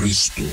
Cristo.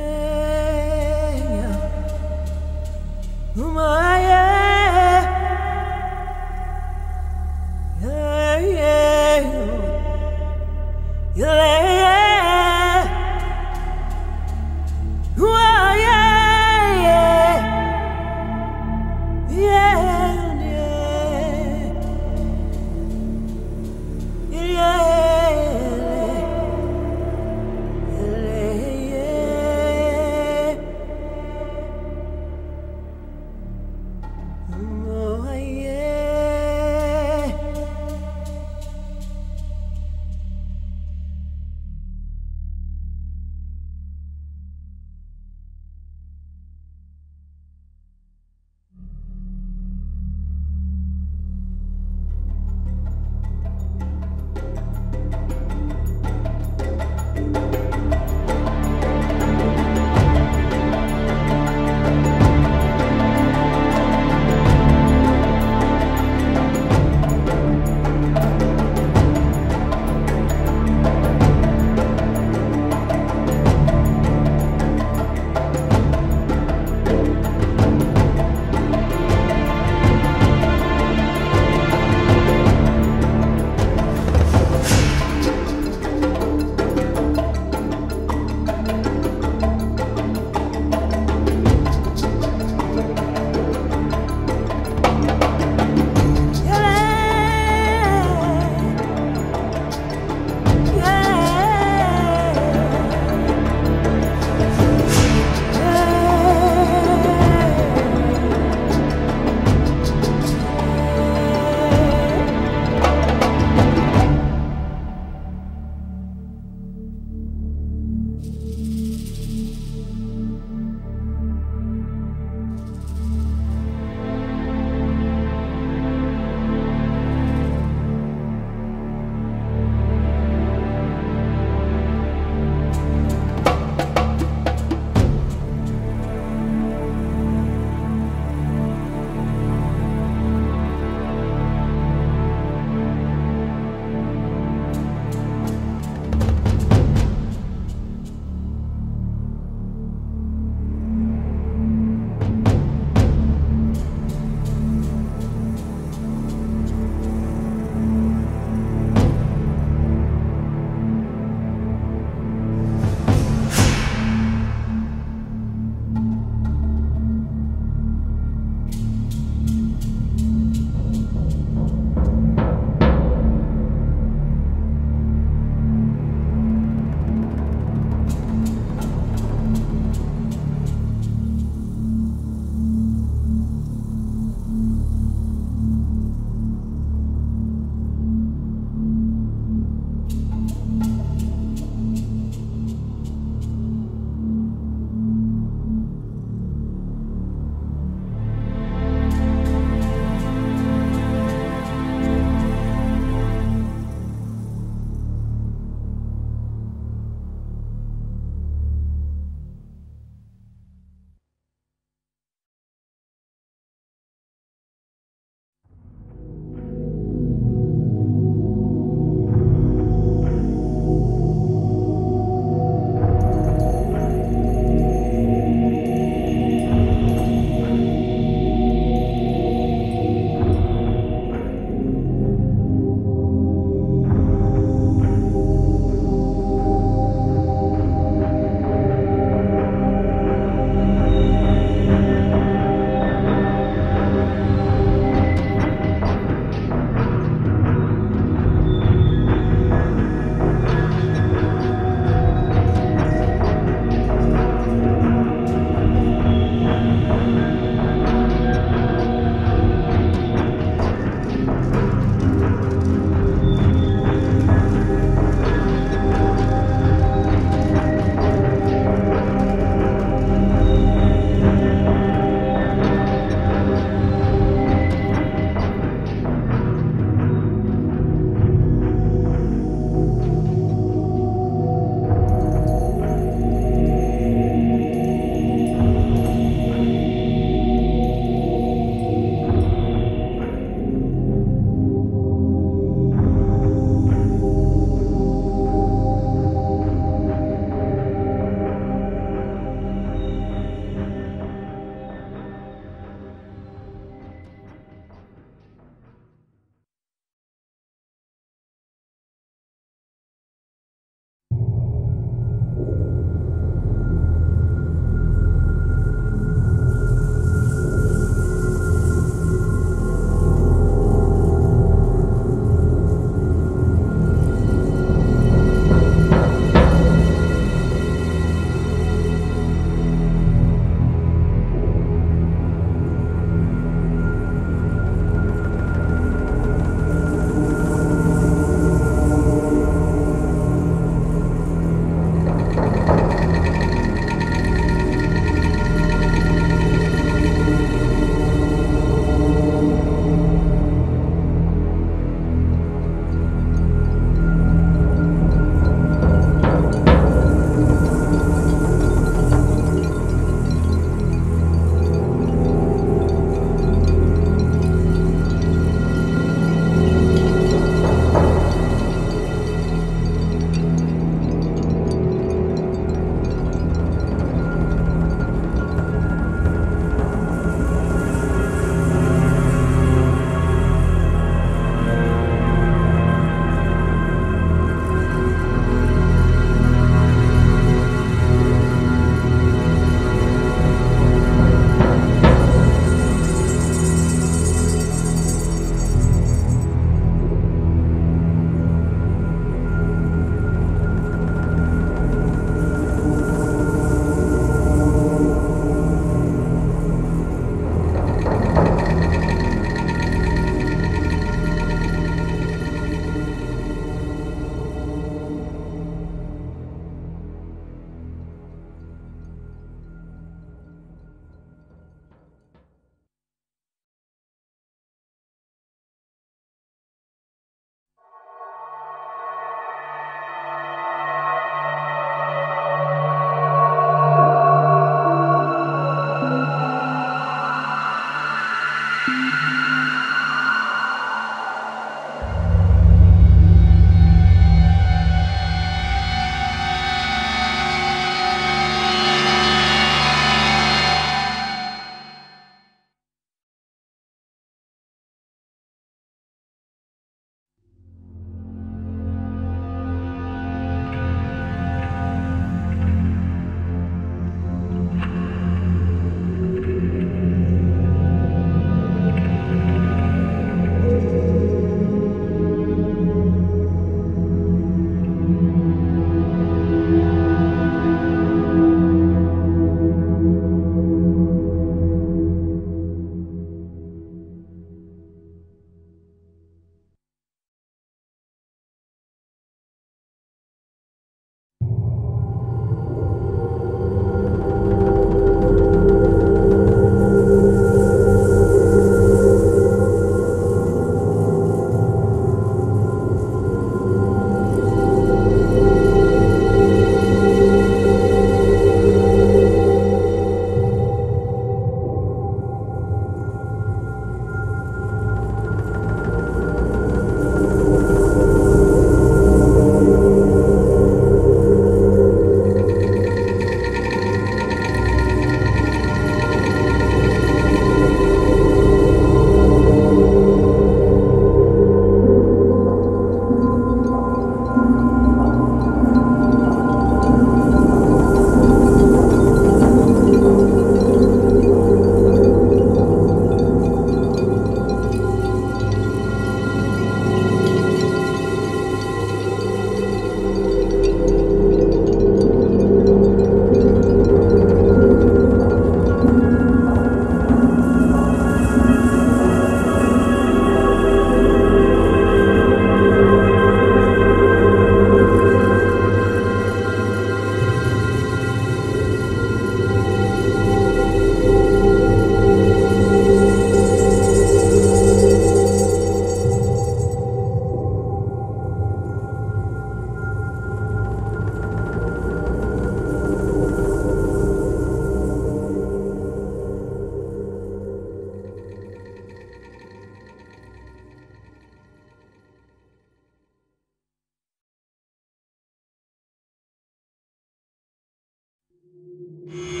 you